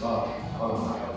がある